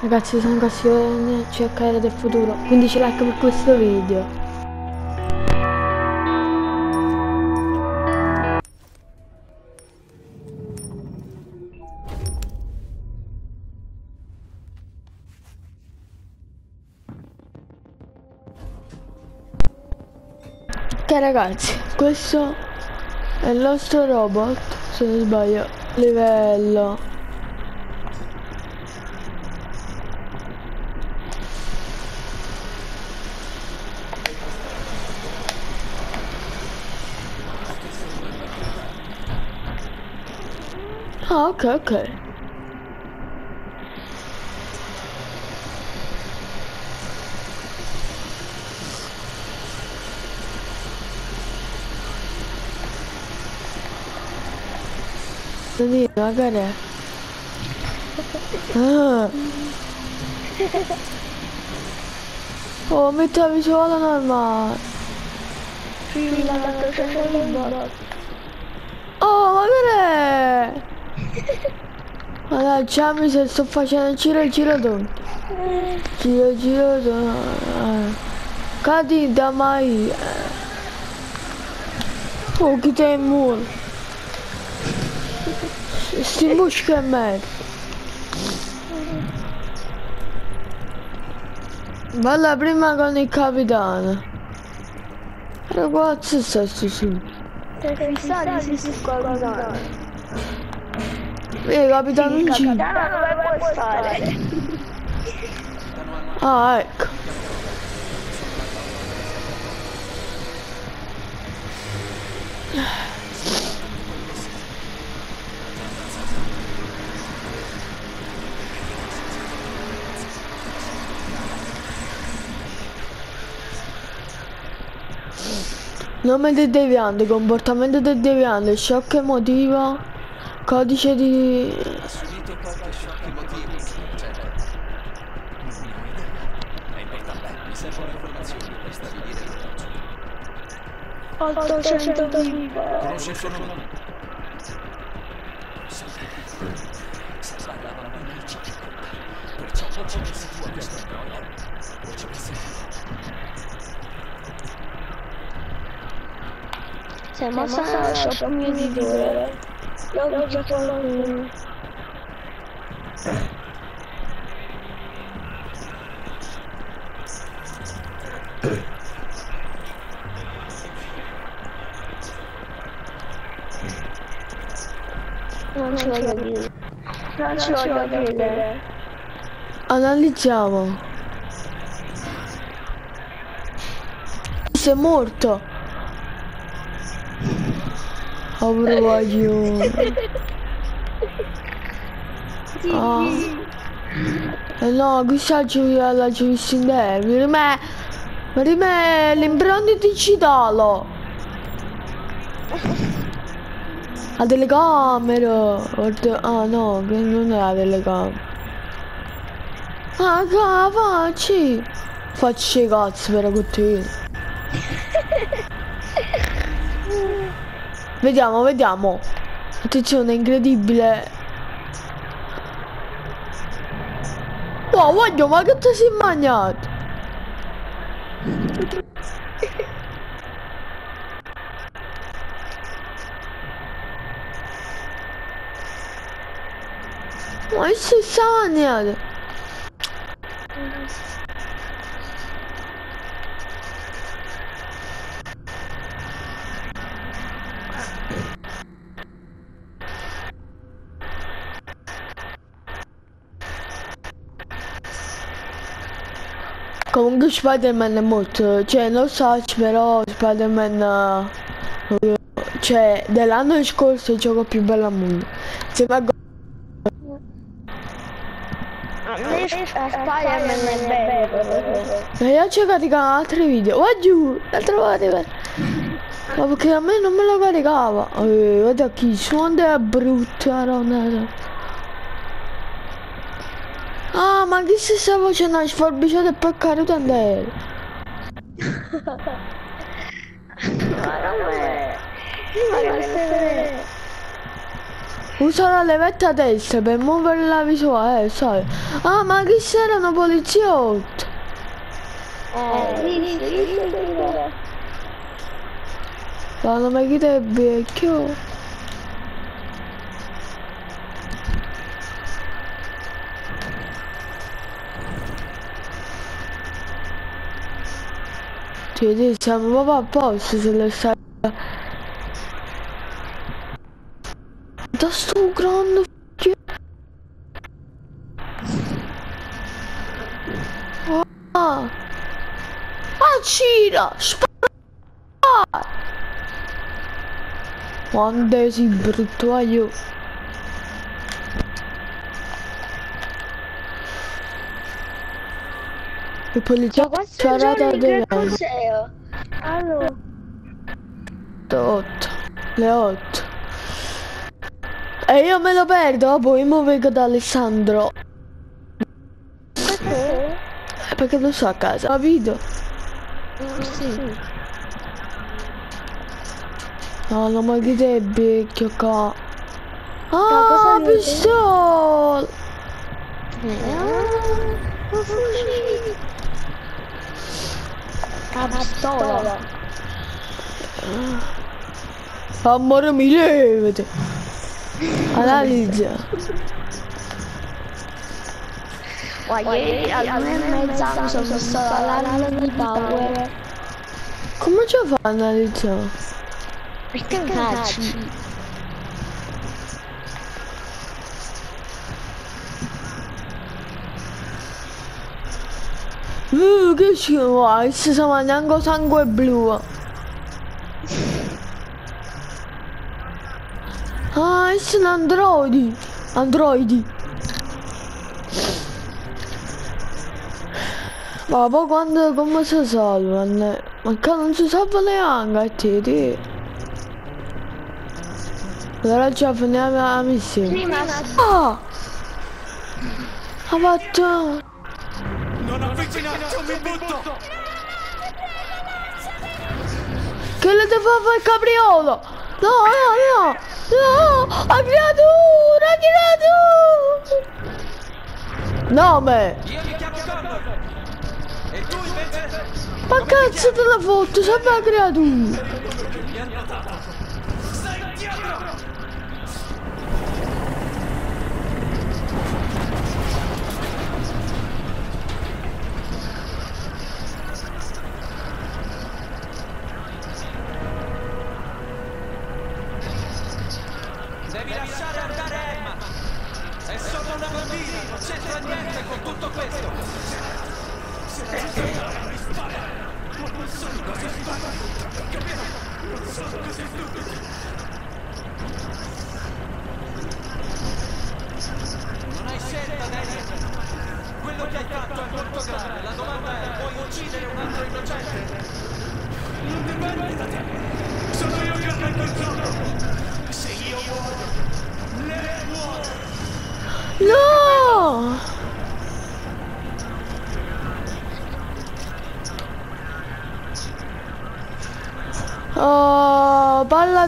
Ragazzi sono Cassione CHR del futuro 15 like per questo video. Ok ragazzi questo è il nostro robot se non sbaglio livello Ah, ok, ok. Quindi magari... Ah. Oh, metti la visuale normale. Oh, magari... Ma dai, Giammi se sto facendo giro giro tonto. Giro giro tonto. Cadi da mai. Oh, chi te è muro. Sti muschi è merda. Balla prima con il capitano. Ragazzi, sta su. Per fissare si si Eh, capitano in giro. Dove puoi stare? Ah, ecco. Nome del deviante, comportamento del deviante, shock emotivo, codice di... Ha subito qualche shock emotivo, cioè... Non ho idea. È importante, mi servono informazioni per stabilire il raggio. 800 vivo. Conosce il suo nome? Salvare la bambina ci circonda. Perciò o ci pensi tu a questa storia, o ci pensi tu. Mossa a shop mio di due. Io ho già qualcuno. Non ci voglio dire. Non ci voglio dire. Analizziamo. Sei morto. Guaglione. Ah. Eh no, questa gioia la giusta in derby. Ma rimane l'impronta digitale. La telecamera. Ah no, che non è la telecamera. Ah, che facci? Cazzo per con te. Vediamo, vediamo. Attenzione, incredibile. Wow, voglio, ma che ti sei mangiato? Ma che si sta mangiando? Comunque Spider-Man è molto, cioè non so, però Spider-Man, eh, cioè dell'anno scorso è il gioco più bello al mondo. Insieme a Spider-Man è bello. E io ho cercato altri video, va giù, la trovate per... Ma perché a me non me lo caricava. Eh, guarda chi suona è brutta roba. Ah, ma chi si sta facendo la sforbiciata e poi caduto non è... Ma questo è... Usa la levetta a destra per muovere la visuale, eh, sai. Ah, ma chi erano poliziotti? Eh, visto, visto, visto. Vanno ma chi è vecchio? Siamo proprio a posto se sai. Da sto grande f***io. Ah! Ah, Cira! Spara! Quando sei brutto ah, Il poliziotto ha sparato a dove? cos'è? Allora, Le 8. Le 8. E io me lo perdo, poi mo vengo da Alessandro. perché? Eh, Perché lo so a casa. Capito? Sì. No, no, ma che è vecchio qua? Ah, pistola! Ah. La pistola. Amore mi levate! Analizza. Guarda, ieri alle una mezza mi sono messo l'allarme di power. Come ci fa a analizzare? Perché cacci? Uh, che schifo, adesso si mangia anche sangue blu. Ah, sono androidi. Androidi. Ma poi quando come si salvano? Ma che non si salva neanche a te, ti. Allora già finiamo la missione. Prima Ah! Ha fatto... Non avvicinarti o mi butto! Che le devo fare il capriolo? No, no, no! No! Ha creatura! Ha creatura! Nome! Io mi chiamo Connor! E tu invece? Ma cazzo te la foto? Sempre la creatura! Non hai scelta, Daniel! Quello che hai fatto è molto grave. La domanda è, puoi uccidere un altro innocente? Non dipende da te! Sono io che prendo il gioco!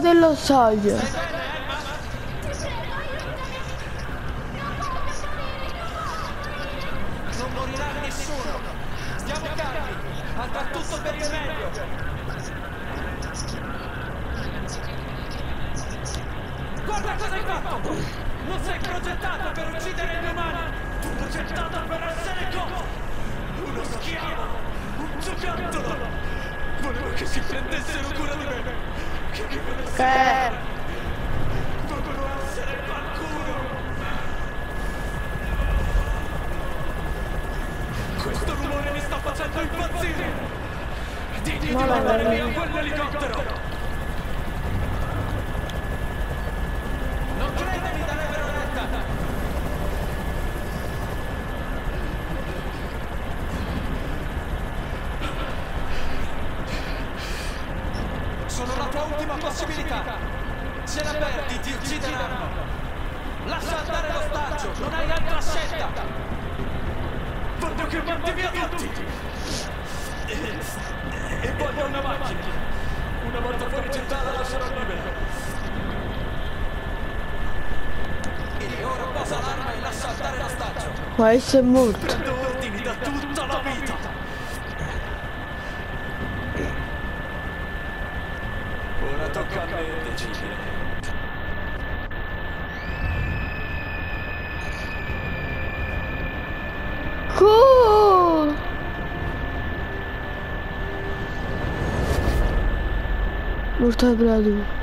Dello stadio. Non morirà nessuno! Stiamo calmi! Andrà tutto per il meglio! Guarda cosa hai fatto! Non sei progettato per uccidere gli umani! Tu progettato per essere cosa? Uno schiavo! Un giocattolo! Volevo che si prendessero cura di me! Che? Vogliono essere qualcuno! Questo rumore mi sta facendo impazzire! Digli di mandare via quell'elicottero! Non credemi darebbero retta! Sono la tua ultima possibilità! Se la perdi ti uccideranno! Lascia andare l'ostaggio! Non hai altra scelta! Voglio che mandi via tutti! E voglio una macchina! Una volta fuori città la lascerò libera! ora posa l'arma e lascia saltare l'ostaggio. Questo è morto. Muito obrigado.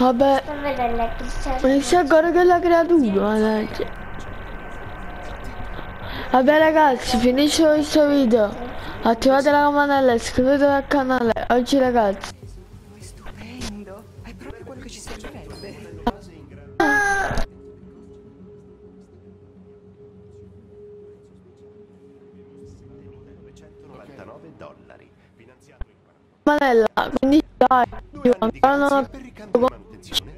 Vabbè, c'è. mi sa ancora che la creatura, mannaggia. Vabbè ragazzi, finisce questo video. Attivate la campanella, iscrivetevi al canale. Oggi ragazzi. Manutenzione.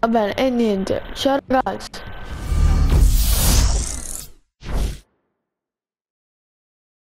Va bene, e niente. Ciao ragazzi.